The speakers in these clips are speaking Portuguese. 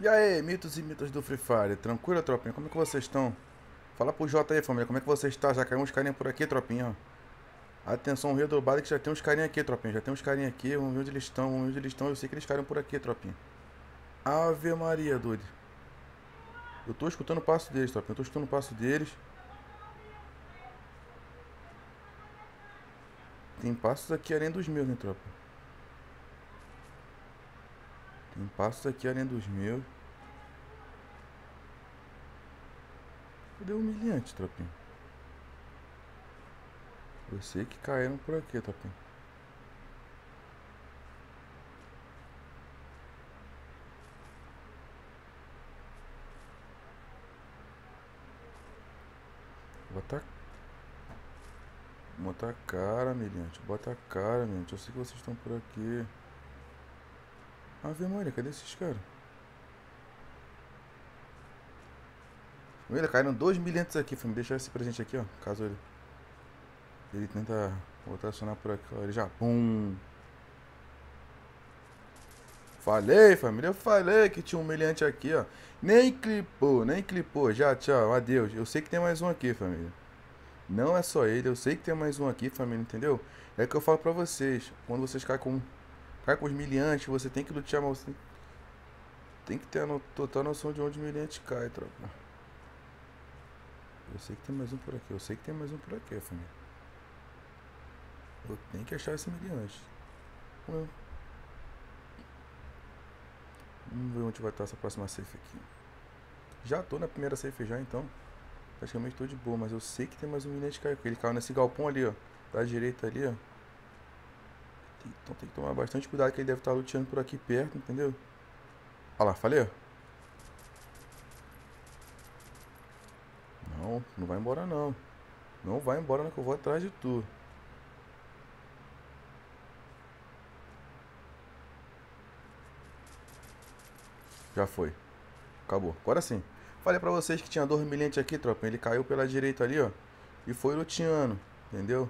E aí, mitos e mitos do Free Fire, tranquilo, tropinha? Como é que vocês estão? Fala pro J aí, família, como é que você está? Já caiu uns carinha por aqui, tropinha. Atenção redobrada que já tem uns carinha aqui, tropinha. Já tem uns carinha aqui, vamos ver onde eles estão, vamos ver onde eles estão. Eu sei que eles caíram por aqui, tropinha. Ave Maria, doido. Eu tô escutando o passo deles, tropinha. Eu tô escutando o passo deles. Tem passos aqui além dos meus, né, tropa? Tem passos aqui além dos meus. Cadê o humilhante, tropinha? Eu sei que caíram por aqui, tropinha. Bota Bota a cara, milhante. Bota a cara, milhante. Eu sei que vocês estão por aqui. Ave Maria, cadê esses caras? Família, caíram dois milhantes aqui, família. Deixa esse presente aqui, ó. Caso ele. Ele tenta rotacionar por aqui, ó. Ele já. Pum! Falei, família. Eu falei que tinha um milhante aqui, ó. Nem clipou, nem clipou. Já, tchau. Adeus. Eu sei que tem mais um aqui, família. Não é só ele. Eu sei que tem mais um aqui, família, entendeu? É que eu falo pra vocês. Quando vocês caem com Cai com os miliantes, você tem que lutar, mas você tem que ter a no, total noção de onde o miliante cai, tropa. Eu sei que tem mais um por aqui, eu sei que tem mais um por aqui, família. Eu tenho que achar esse miliante. Vamos ver onde vai estar essa próxima safe aqui. Já tô na primeira safe já, então. Praticamente tô de boa, mas eu sei que tem mais um miliante caiu. Ele caiu nesse galpão ali, ó. Da direita ali, ó. Então tem que tomar bastante cuidado que ele deve estar luteando por aqui perto, entendeu? Olha lá, falei. Não, não vai embora não. Não vai embora não que eu vou atrás de tu. Já foi. Acabou. Agora sim. Falei pra vocês que tinha dois milhentes aqui, tropa. Ele caiu pela direita ali, ó. E foi luteando. Entendeu?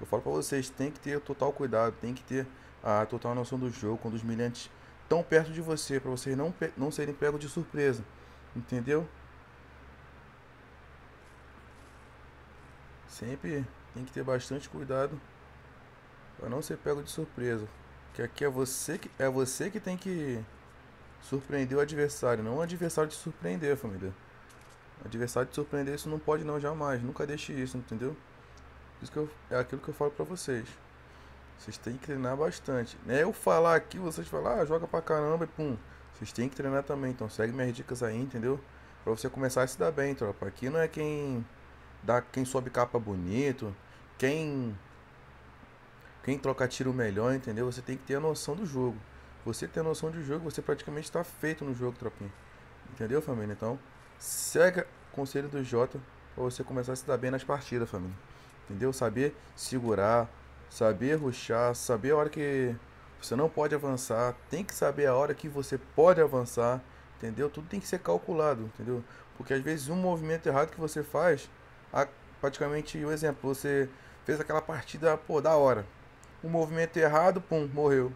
Eu falo para vocês, tem que ter total cuidado, tem que ter a total noção do jogo quando os milhantes estão perto de você, para vocês não, não serem pegos de surpresa. Entendeu? Sempre tem que ter bastante cuidado para não ser pego de surpresa. Que aqui é você que é você que tem que surpreender o adversário, não o adversário te surpreender, família. O adversário te surpreender isso não pode não jamais, nunca deixe isso, entendeu? Isso que eu, é aquilo que eu falo pra vocês. Vocês têm que treinar bastante. Não é eu falar aqui, vocês falar, ah, joga pra caramba e pum. Vocês têm que treinar também. Então segue minhas dicas aí, entendeu? Pra você começar a se dar bem, tropa. Aqui não é quem dá quem sobe capa bonito, quem quem troca tiro melhor, entendeu? Você tem que ter a noção do jogo. Você ter a noção do jogo, você praticamente está feito no jogo, tropinha. Entendeu, família? Então, segue o conselho do Jota pra você começar a se dar bem nas partidas, família. Entendeu? Saber segurar, saber ruxar, saber a hora que você não pode avançar, tem que saber a hora que você pode avançar, entendeu? Tudo tem que ser calculado, entendeu? Porque às vezes um movimento errado que você faz, praticamente o um exemplo, você fez aquela partida, pô, da hora. Um movimento errado, pum, morreu.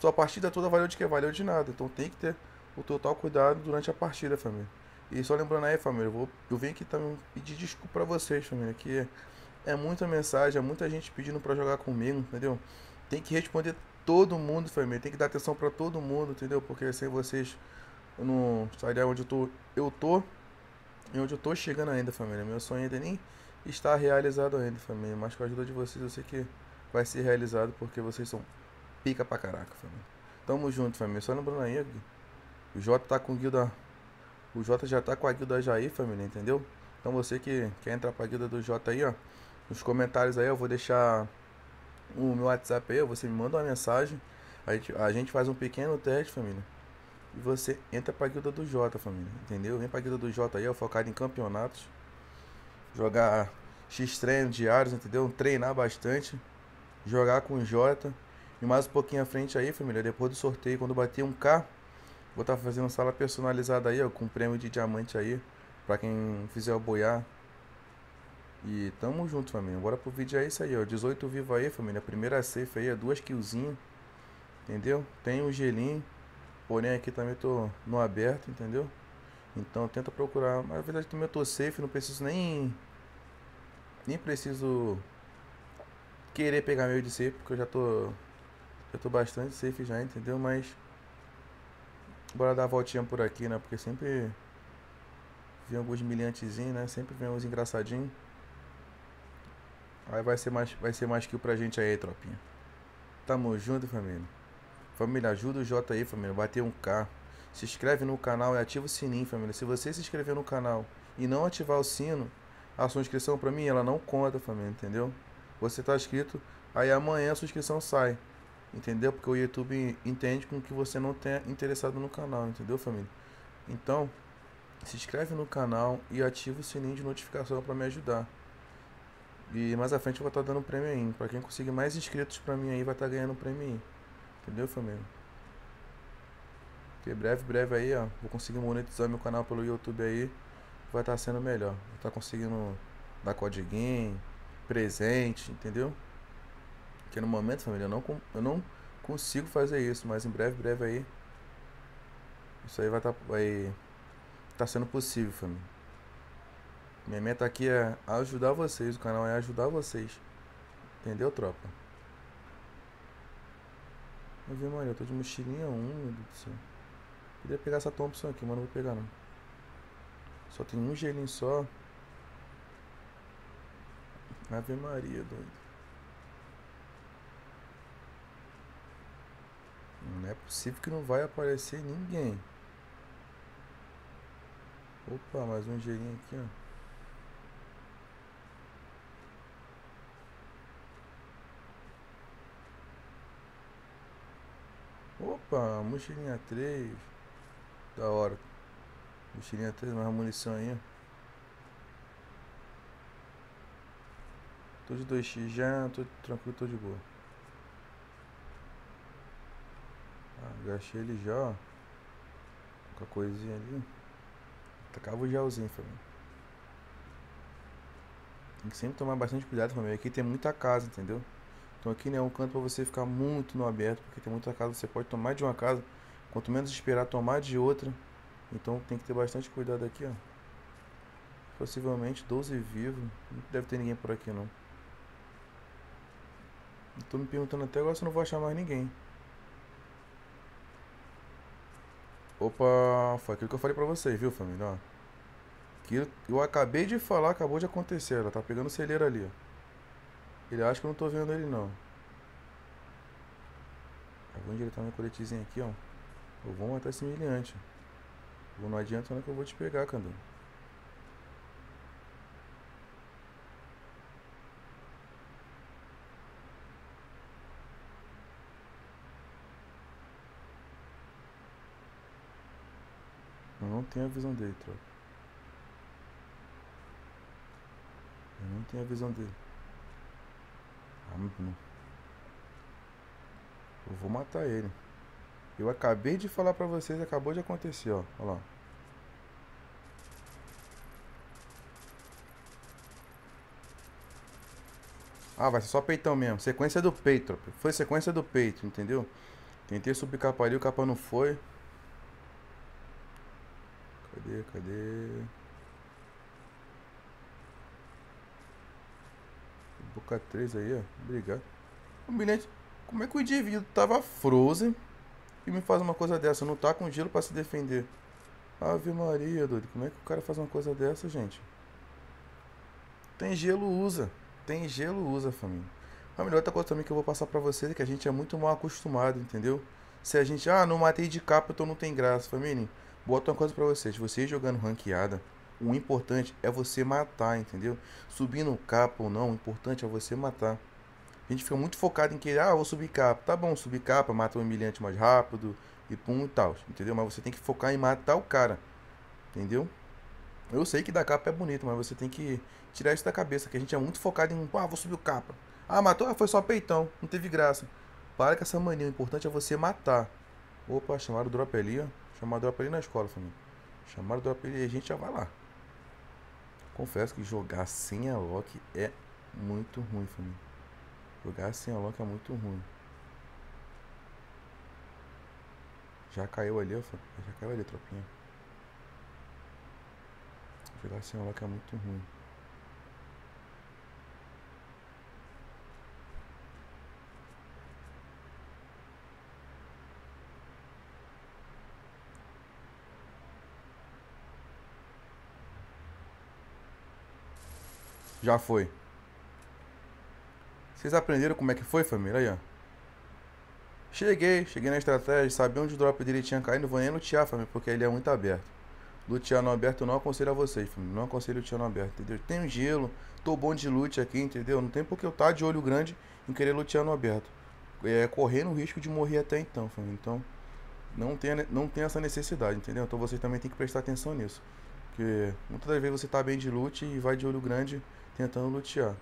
Sua partida toda valeu de que? Valeu de nada. Então tem que ter o total cuidado durante a partida, família. E só lembrando aí, família, eu, vou, eu venho aqui também pedir desculpa pra vocês, família, que é muita mensagem, é muita gente pedindo para jogar comigo, entendeu? Tem que responder todo mundo, família. Tem que dar atenção para todo mundo, entendeu? Porque sem vocês eu não estaria onde eu tô, eu tô e onde eu tô chegando ainda, família. Meu sonho ainda nem está realizado ainda, família. Mas com a ajuda de vocês eu sei que vai ser realizado porque vocês são pica pra caraca, família. Tamo junto, família. Só lembrando aí, o Jota tá com guilda. O Jota já tá com a guilda Jair, família, entendeu? Então você que quer entrar pra guilda do Jota aí, ó nos comentários aí eu vou deixar o meu WhatsApp aí, você me manda uma mensagem, a gente, a gente faz um pequeno teste, família. E você entra pra guilda do Jota, família. Entendeu? Vem pra guilda do Jota aí, eu focado em campeonatos. Jogar X treinos diários, entendeu? Treinar bastante. Jogar com o Jota. E mais um pouquinho à frente aí, família. Depois do sorteio, quando bater um K, vou estar tá fazendo sala personalizada aí, ó, com prêmio de diamante aí. Pra quem fizer o boiar e tamo junto, família. Bora pro vídeo é isso aí, ó. 18 vivo aí, família. Primeira safe aí, é duas killzinhas. Entendeu? Tem o gelinho. Porém aqui também tô no aberto, entendeu? Então tenta procurar. Mas na verdade também eu tô safe, não preciso nem. Nem preciso querer pegar meio de safe, porque eu já tô. Já tô bastante safe já, entendeu? Mas. Bora dar a voltinha por aqui, né? Porque sempre. Vem alguns milhantezinhos, né? Sempre vem uns engraçadinhos. Aí vai ser mais, vai ser mais kill pra gente aí, tropinha. Tamo junto, família. Família, ajuda o J aí, família. Bater um K. Se inscreve no canal e ativa o sininho, família. Se você se inscrever no canal e não ativar o sino, a sua inscrição pra mim, ela não conta, família, entendeu? Você tá inscrito, aí amanhã a sua inscrição sai. Entendeu? Porque o YouTube entende com que você não tenha interessado no canal, entendeu, família? Então, se inscreve no canal e ativa o sininho de notificação para me ajudar. E mais à frente eu vou estar tá dando um prêmio aí. Pra quem conseguir mais inscritos pra mim aí, vai estar tá ganhando um prêmio aí. Entendeu, família? Porque breve, breve aí, ó. Vou conseguir monetizar meu canal pelo YouTube aí. Vai estar tá sendo melhor. Vou estar tá conseguindo dar codiguinho, presente, entendeu? Porque no momento, família, eu não, eu não consigo fazer isso. Mas em breve, breve aí. Isso aí vai estar tá, vai tá sendo possível, família. Minha meta aqui é ajudar vocês, o canal é ajudar vocês. Entendeu, tropa? Vi, mano, eu tô de mochilinha 1, meu Deus do céu. Queria pegar essa Thompson aqui, mas não vou pegar não. Só tem um gelinho só. Ave Maria, doido. Não é possível que não vai aparecer ninguém. Opa, mais um gelinho aqui, ó. Opa, mochilinha 3. Da hora. Mochilinha 3, mais munição aí. Tô de 2x já, tô tranquilo, tô de boa. Ah, gastei ele já, ó. Com a coisinha ali. Tacava o gelzinho, família. Tem que sempre tomar bastante cuidado, família. Aqui tem muita casa, entendeu? Então aqui né, é um canto para você ficar muito no aberto, porque tem muita casa, você pode tomar de uma casa, quanto menos esperar tomar de outra. Então tem que ter bastante cuidado aqui, ó. Possivelmente 12 vivos, não deve ter ninguém por aqui não. Tô me perguntando até agora se eu não vou achar mais ninguém. Opa, foi aquilo que eu falei pra vocês, viu família? Ó, que eu acabei de falar, acabou de acontecer. Ela tá pegando o celeiro ali, ó. Ele acha que eu não tô vendo ele não. Onde ele tá meu coletezinho aqui, ó. Eu vou matar esse miliante. Não adianta não que eu vou te pegar, Candão. Eu não tenho a visão dele, tropa. Eu não tenho a visão dele. Eu vou matar ele. Eu acabei de falar pra vocês, acabou de acontecer, ó. Olha lá. Ah, vai ser só peitão mesmo. Sequência do peito. Foi sequência do peito, entendeu? Tentei subir capa ali, o capa não foi. Cadê, cadê? Boca 3 aí, ó. Obrigado. Humilhante. Como é que o indivíduo tava frozen e me faz uma coisa dessa? Não tá com gelo para se defender. Ave Maria, doido. Como é que o cara faz uma coisa dessa, gente? Tem gelo, usa. Tem gelo, usa, família. Família, outra coisa também que eu vou passar pra vocês é que a gente é muito mal acostumado, entendeu? Se a gente, ah, não matei de capa, então não tem graça. Família, bota uma coisa pra vocês. Vocês jogando ranqueada, o importante é você matar, entendeu? Subir no capa ou não, o importante é você matar. A gente fica muito focado em que, ah, vou subir capa. Tá bom, subir capa, mata o humilhante mais rápido e pum e tal, entendeu? Mas você tem que focar em matar o cara, entendeu? Eu sei que da capa é bonito, mas você tem que tirar isso da cabeça, que a gente é muito focado em, ah, vou subir o capa. Ah, matou? Ah, foi só peitão, não teve graça. Para com essa mania, o importante é você matar. Opa, chamaram o drop ali, ó. Chamaram o drop ali na escola, família. Chamaram o drop ali e a gente já vai lá. Confesso que jogar sem a Loki é muito ruim, família. Jogar sem a Loki é muito ruim. Já caiu ali, já caiu ali, tropinha. Jogar assim lá que é muito ruim. Já foi. Vocês aprenderam como é que foi, família? Aí, ó. Cheguei, cheguei na estratégia, sabia onde o drop dele tinha caído, não vou nem lutear, família, porque ele é muito aberto. Lutear no aberto não aconselho a vocês, família. Não aconselho lutear no aberto, entendeu? Tem gelo, tô bom de lute aqui, entendeu? Não tem porque eu tá de olho grande em querer lutear no aberto. É correndo o risco de morrer até então, família. Então, não tem, não tem essa necessidade, entendeu? Então vocês também tem que prestar atenção nisso. Porque muitas vezes você tá bem de lute e vai de olho grande tentando lutear.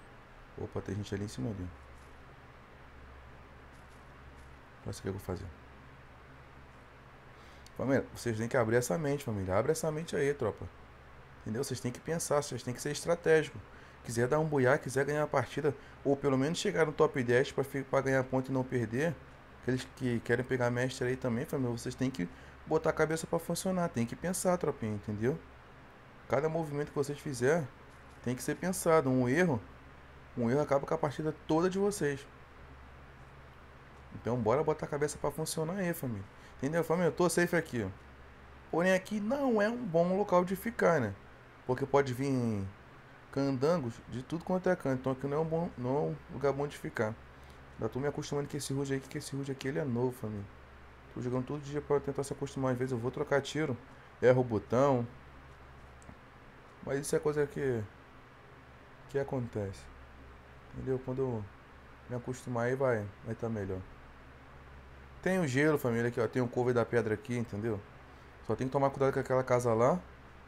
Opa, tem gente ali em cima ali. Olha o que eu vou fazer. Família, vocês têm que abrir essa mente, família. Abre essa mente aí, tropa. Entendeu? Vocês têm que pensar, vocês têm que ser estratégicos. Quiser dar um boiar, quiser ganhar a partida, ou pelo menos chegar no top 10 para ganhar ponto e não perder. Aqueles que querem pegar mestre aí também, família, vocês têm que botar a cabeça para funcionar. Tem que pensar, tropinha, entendeu? Cada movimento que vocês fizerem tem que ser pensado. Um erro, um erro acaba com a partida toda de vocês. Então bora botar a cabeça para funcionar aí, família. Entendeu, família? Eu tô safe aqui. Porém aqui não é um bom local de ficar, né? Porque pode vir candangos de tudo quanto é canto. Então aqui não é um, bom, não é um lugar bom de ficar. Já tô me acostumando com esse Rude aí, que esse Rude aqui ele é novo, família. Tô jogando todo dia para tentar se acostumar. Às vezes eu vou trocar tiro, erro o botão. Mas isso é coisa que que acontece. Entendeu? Quando eu me acostumar aí vai vai estar tá melhor. Tem o gelo, família, aqui, ó. Tem o cover da pedra aqui, entendeu? Só tem que tomar cuidado com aquela casa lá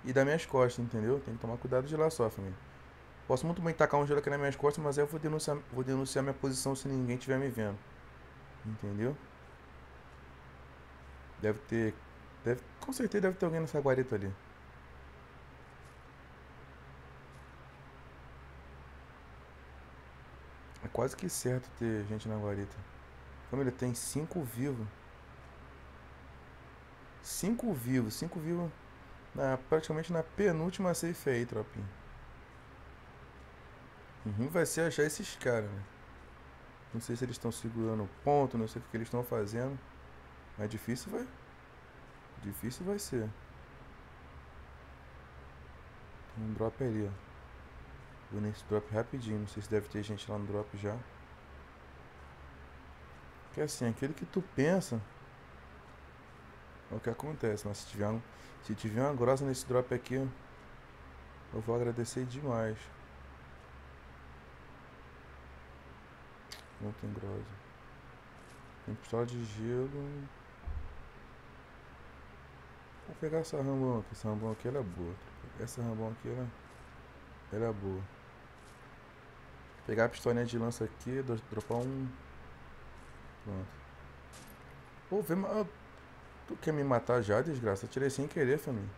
e das minhas costas, entendeu? Tem que tomar cuidado de lá só, família. Posso muito bem tacar um gelo aqui nas minhas costas, mas aí eu vou denunciar, vou denunciar minha posição se ninguém estiver me vendo. Entendeu? Deve ter. Deve, com certeza deve ter alguém nessa guarita ali. É quase que certo ter gente na guarita. Família, tem cinco vivos. Cinco vivos, cinco vivos na, praticamente na penúltima safe aí, tropinha. Ruim vai ser achar esses caras, né? Não sei se eles estão segurando o ponto, não sei o que eles estão fazendo. Mas difícil vai. Difícil vai ser. Tem um drop ali, ó. Vou nesse drop rapidinho. Não sei se deve ter gente lá no drop já. Que assim, aquilo que tu pensa é o que acontece. Mas se tiver, um, se tiver uma grossa nesse drop aqui, eu vou agradecer demais. Não tem grossa. Tem pistola de gelo. Vou pegar essa rambão aqui. Essa rambão aqui ela é boa. Essa rambão aqui ela, ela é boa. Pegar a pistolinha de lança aqui, dropar um Pronto. Pô, vê, tu quer me matar já, desgraça? Eu tirei sem querer, família.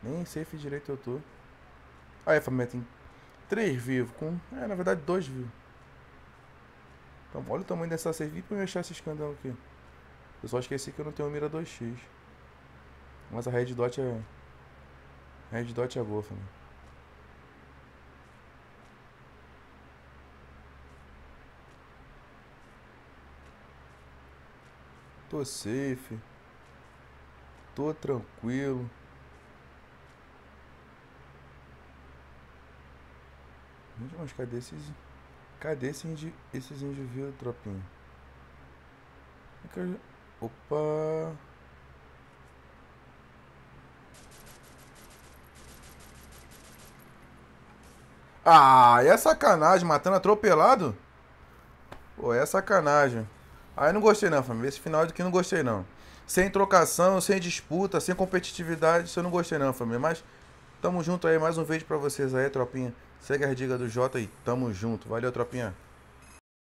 Nem safe direito eu tô. Aí, família, tem três vivos com... É, na verdade, dois vivos. Então, olha o tamanho dessa safe pra eu achar esse escândalo aqui. Eu só esqueci que eu não tenho mira 2x. Mas a Red Dot é... Red Dot é boa, família. Tô safe. Tô tranquilo. Gente, mas cadê esses. Cadê esses, indi... esses indivíduos, tropinha? Opa! Ah, é sacanagem, matando atropelado? Pô, é sacanagem. Aí não gostei não, família. Esse final que não gostei não. Sem trocação, sem disputa, sem competitividade, isso eu não gostei não, família. Mas tamo junto aí, mais um vídeo pra vocês aí, tropinha. Segue a dica do Jota e tamo junto. Valeu, tropinha.